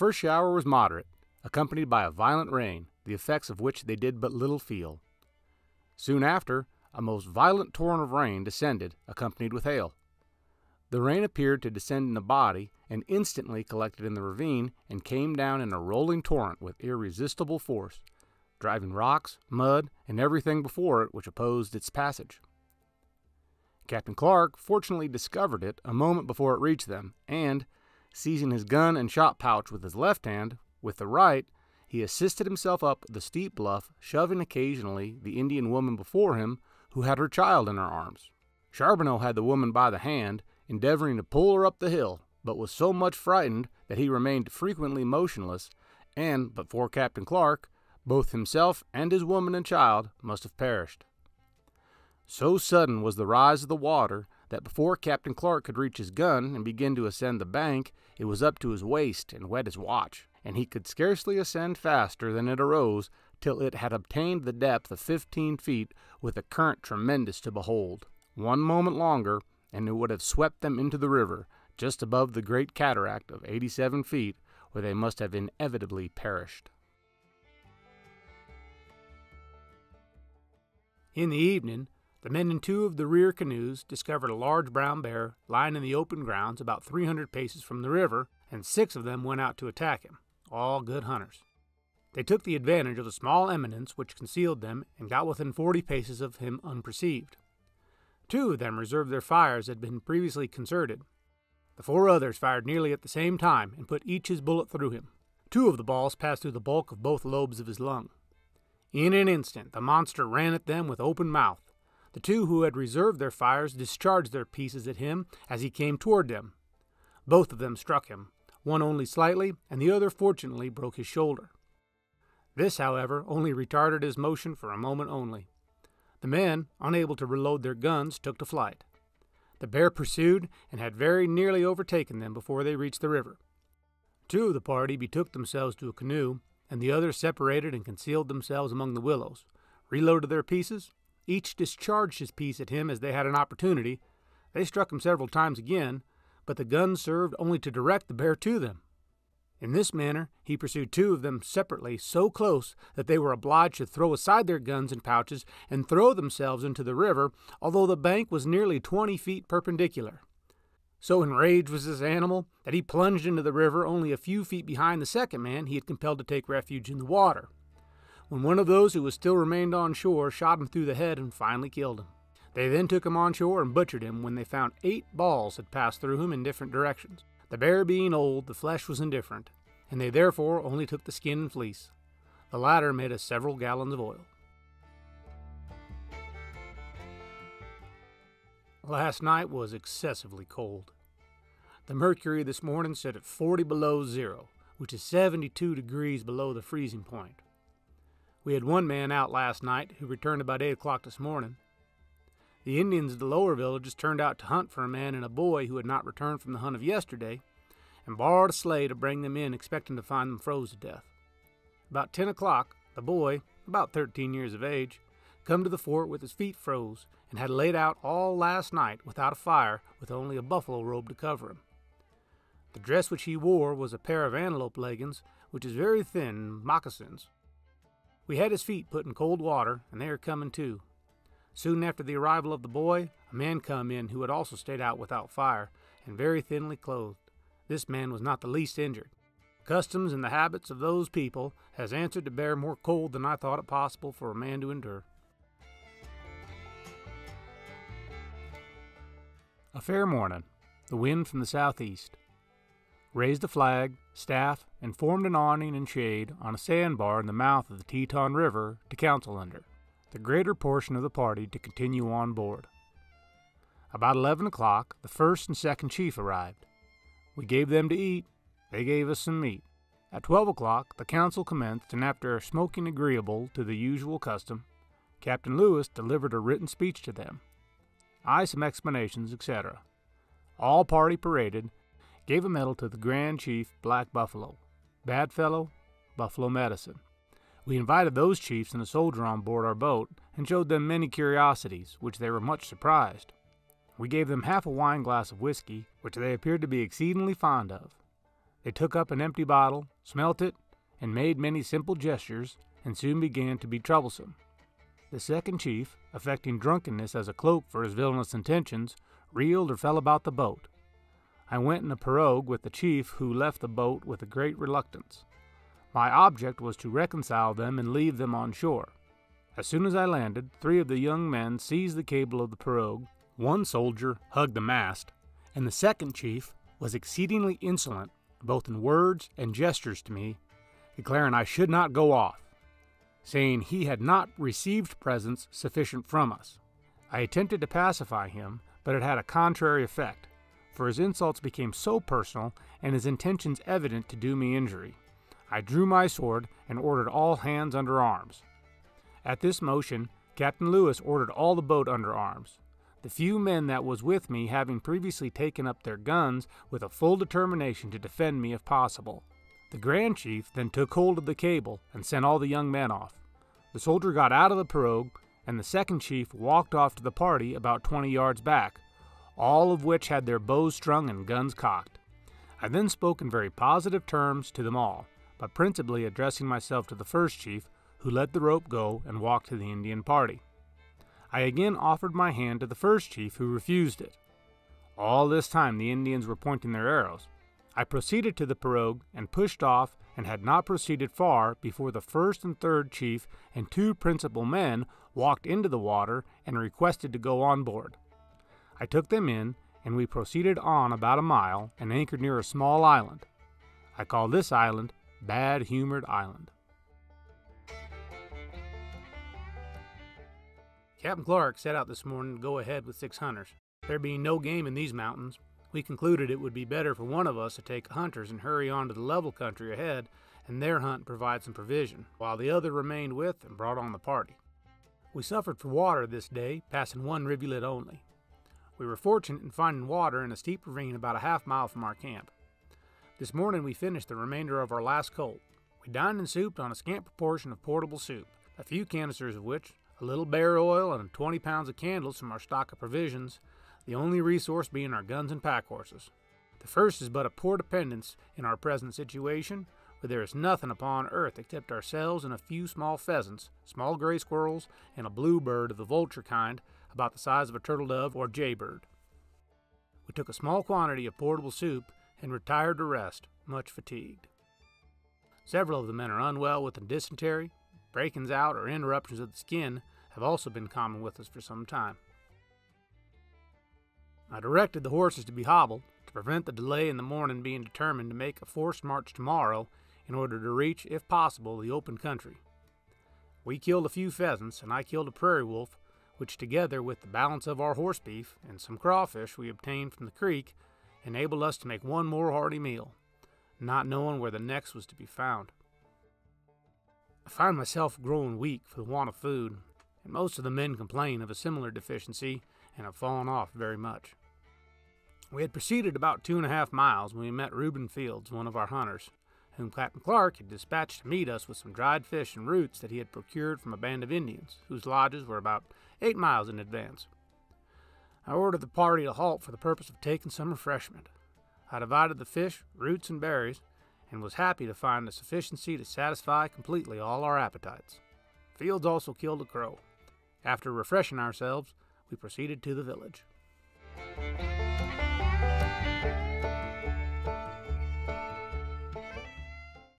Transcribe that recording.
first shower was moderate, accompanied by a violent rain, the effects of which they did but little feel. Soon after, a most violent torrent of rain descended, accompanied with hail. The rain appeared to descend in a body and instantly collected in the ravine and came down in a rolling torrent with irresistible force, driving rocks, mud, and everything before it which opposed its passage. Captain Clark fortunately discovered it a moment before it reached them, and, seizing his gun and shot pouch with his left hand, with the right, he assisted himself up the steep bluff, shoving occasionally the Indian woman before him, who had her child in her arms. Charbonneau had the woman by the hand, endeavoring to pull her up the hill, but was so much frightened that he remained frequently motionless, and, but for Captain Clark, both himself and his woman and child must have perished. So sudden was the rise of the water that before Captain Clark could reach his gun and begin to ascend the bank, it was up to his waist and wet his watch, and he could scarcely ascend faster than it arose till it had obtained the depth of fifteen feet with a current tremendous to behold. One moment longer, and it would have swept them into the river, just above the great cataract of eighty seven feet, where they must have inevitably perished. In the evening, the men in two of the rear canoes discovered a large brown bear lying in the open grounds about 300 paces from the river, and six of them went out to attack him, all good hunters. They took the advantage of the small eminence which concealed them and got within 40 paces of him unperceived. Two of them reserved their fires that had been previously concerted. The four others fired nearly at the same time and put each his bullet through him. Two of the balls passed through the bulk of both lobes of his lung. In an instant, the monster ran at them with open mouth. The two who had reserved their fires discharged their pieces at him as he came toward them. Both of them struck him, one only slightly, and the other fortunately broke his shoulder. This, however, only retarded his motion for a moment only. The men, unable to reload their guns, took to flight. The bear pursued and had very nearly overtaken them before they reached the river. Two of the party betook themselves to a canoe, and the others separated and concealed themselves among the willows, reloaded their pieces, each discharged his piece at him as they had an opportunity. They struck him several times again, but the guns served only to direct the bear to them. In this manner, he pursued two of them separately so close that they were obliged to throw aside their guns and pouches and throw themselves into the river, although the bank was nearly twenty feet perpendicular. So enraged was this animal that he plunged into the river only a few feet behind the second man he had compelled to take refuge in the water, when one of those who was still remained on shore shot him through the head and finally killed him. They then took him on shore and butchered him when they found eight balls had passed through him in different directions. The bear being old, the flesh was indifferent, and they therefore only took the skin and fleece. The latter made us several gallons of oil. Last night was excessively cold. The mercury this morning set at 40 below zero, which is 72 degrees below the freezing point. We had one man out last night who returned about 8 o'clock this morning. The Indians of the lower villages turned out to hunt for a man and a boy who had not returned from the hunt of yesterday, and borrowed a sleigh to bring them in, expecting to find them froze to death. About 10 o'clock, the boy, about 13 years of age, come to the fort with his feet froze and had laid out all last night without a fire with only a buffalo robe to cover him. The dress which he wore was a pair of antelope leggings, which is very thin, moccasins. We had his feet put in cold water, and they are coming too. Soon after the arrival of the boy, a man come in who had also stayed out without fire, and very thinly clothed. This man was not the least injured. Customs and the habits of those people has answered to bear more cold than I thought it possible for a man to endure. A fair morning, the wind from the southeast. Raised a flag, staff, and formed an awning and shade on a sandbar in the mouth of the Teton River to counsel under the greater portion of the party to continue on board. About eleven o'clock, the first and second chief arrived. We gave them to eat, they gave us some meat. At twelve o'clock, the council commenced, and after smoking agreeable to the usual custom, Captain Lewis delivered a written speech to them. I some explanations, etc. All party paraded, gave a medal to the Grand Chief Black Buffalo, Bad Fellow, Buffalo Medicine, we invited those chiefs and a soldier on board our boat and showed them many curiosities, which they were much surprised. We gave them half a wine glass of whiskey, which they appeared to be exceedingly fond of. They took up an empty bottle, smelt it, and made many simple gestures, and soon began to be troublesome. The second chief, affecting drunkenness as a cloak for his villainous intentions, reeled or fell about the boat. I went in a pirogue with the chief, who left the boat with a great reluctance. My object was to reconcile them and leave them on shore. As soon as I landed, three of the young men seized the cable of the pirogue, one soldier hugged the mast, and the second chief was exceedingly insolent, both in words and gestures to me, declaring I should not go off, saying he had not received presents sufficient from us. I attempted to pacify him, but it had a contrary effect, for his insults became so personal and his intentions evident to do me injury. I drew my sword and ordered all hands under arms. At this motion, Captain Lewis ordered all the boat under arms, the few men that was with me having previously taken up their guns with a full determination to defend me if possible. The Grand Chief then took hold of the cable and sent all the young men off. The soldier got out of the pirogue, and the second chief walked off to the party about twenty yards back, all of which had their bows strung and guns cocked. I then spoke in very positive terms to them all, but principally addressing myself to the first chief, who let the rope go and walked to the Indian party. I again offered my hand to the first chief, who refused it. All this time the Indians were pointing their arrows. I proceeded to the pirogue and pushed off, and had not proceeded far before the first and third chief and two principal men walked into the water and requested to go on board. I took them in, and we proceeded on about a mile and anchored near a small island. I call this island Bad Humored Island. Captain Clark set out this morning to go ahead with six hunters. There being no game in these mountains, we concluded it would be better for one of us to take hunters and hurry on to the level country ahead and their hunt provide some provision, while the other remained with and brought on the party. We suffered for water this day, passing one rivulet only. We were fortunate in finding water in a steep ravine about a half mile from our camp. This morning we finished the remainder of our last colt. We dined and souped on a scant proportion of portable soup, a few canisters of which, a little bear oil, and 20 pounds of candles from our stock of provisions, the only resource being our guns and pack horses. The first is but a poor dependence in our present situation, where there is nothing upon earth except ourselves and a few small pheasants, small gray squirrels, and a blue bird of the vulture kind, about the size of a turtle dove or jaybird. We took a small quantity of portable soup and retired to rest, much fatigued. Several of the men are unwell with dysentery, breakings out, or interruptions of the skin have also been common with us for some time. I directed the horses to be hobbled to prevent the delay in the morning being determined to make a forced march tomorrow in order to reach, if possible, the open country. We killed a few pheasants, and I killed a prairie wolf, which, together with the balance of our horse beef and some crawfish we obtained from the creek, enabled us to make one more hearty meal, not knowing where the next was to be found. I find myself growing weak for the want of food, and most of the men complain of a similar deficiency and have fallen off very much. We had proceeded about two and a half miles when we met Reuben Fields, one of our hunters, whom Captain Clark had dispatched to meet us with some dried fish and roots that he had procured from a band of Indians, whose lodges were about eight miles in advance. I ordered the party to halt for the purpose of taking some refreshment. I divided the fish, roots, and berries, and was happy to find a sufficiency to satisfy completely all our appetites. Fields also killed a crow. After refreshing ourselves, we proceeded to the village.